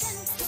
Attention.